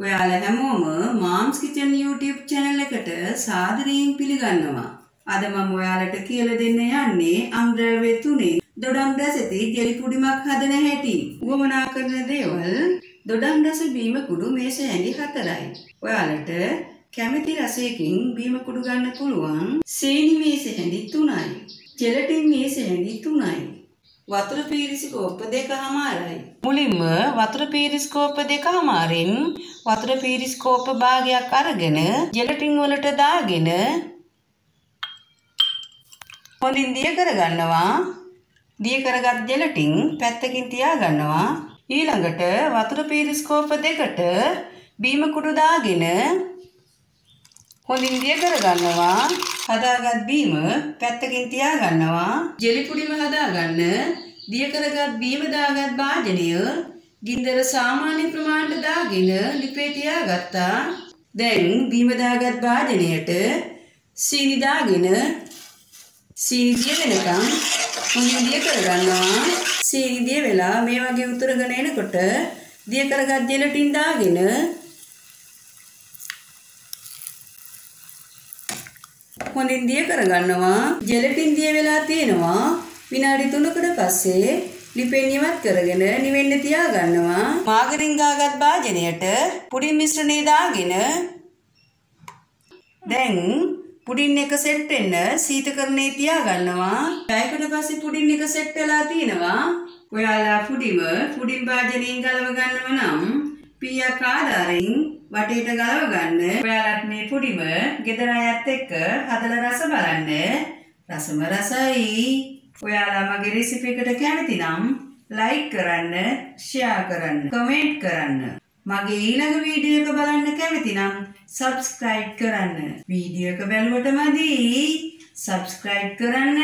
ඔයාලා හැමෝම මාම්ස් kitchen YouTube channel එකට සාදරයෙන් පිළිගන්නවා. අද මම ඔයාලට කියලා දෙන්න යන්නේ අම්ද්‍රව්‍ය තුනේ දොඩම් රසති ජෙලි පුඩිමක් හදන හැටි. උවමනා කරන දේවල් දොඩම් රස බීම කුඩු මේස ඇඟි හතරයි. ඔයාලට කැමති රසයකින් බීම කුඩු ගන්න පුළුවන් සීනි මේස ඇඟි තුනයි. ජෙලටින් මේස ඇඟි තුනයි. වතුර පීරිසිකෝප්ප දෙකහමාරයි. මුලින්ම වතුර පීරිස්කෝප්ප දෙකහමාරෙන් වතුර පීරිස්කෝප්ප භාගයක් අරගෙන ජෙලටින් වලට දාගෙන හොඳින් දිය කරගන්නවා. දිය කරගත් ජෙලටින් පැත්තකින් තියාගන්නවා. ඊළඟට වතුර පීරිස්කෝප්ප දෙකට බීම කුඩු දාගෙන හොඳින් දිය කරගන්නවා. හදාගත් බීම පැත්තකින් තියාගන්නවා. ජෙලි පුඩිම හදාගන්න දිය කරගත් බීම දාගත් භාජනය ගින්දර සාමාන්‍ය ප්‍රමාණයට දාගෙන ලිපේ තියාගත්තා. දැන් බීම දාගත් භාජනයට සීනි දාගෙන සීනි දිය වෙනකම් හොඳින් දිය කරගන්නවා. සීනි දිය වෙලා මේ වගේ උතුරගෙන එනකොට දිය කරගත් ජෙලටින් දාගෙන හොඳින් දිය කරගන්නවා ජෙලටින් දිය වෙලා තියෙනවා. විනාඩි 3කට පස්සේ ලිපෙන් ඉවත් කරගෙන නිවෙන්න තියාගන්නවා. මාගරින් ගාගත් භාජනයට පුඩින් මිශ්‍රණය දාගෙන දැන් පුඩින් එක සෙට් වෙන්න සීතකරණේ තියාගන්නවා. පැයකට පස්සේ පුඩින් එක සෙට් වෙලා තිනවා ඔයාලා පුඩිම පුඩින් භාජනයෙන් ගලව ගන්නව නම් පීයක් ආධාරයෙන් වටේට ගලව ගන්න. ඔයාලත් මේ පුඩිම ගෙදර අයත් එක්ක හදලා රස බලන්න. රසම රසයි. ඔයාලා මගේ රෙසිපි එකට කැමති නම් ලයික් කරන්න, ෂෙයා කරන්න, කමෙන්ට් කරන්න. මගේ ඊළඟ වීඩියෝ එක බලන්න කැමති නම් සබ්ස්ක්‍රයිබ් කරන්න. වීඩියෝ එක බැලුවට මදි. සබ්ස්ක්‍රයිබ් කරන්න.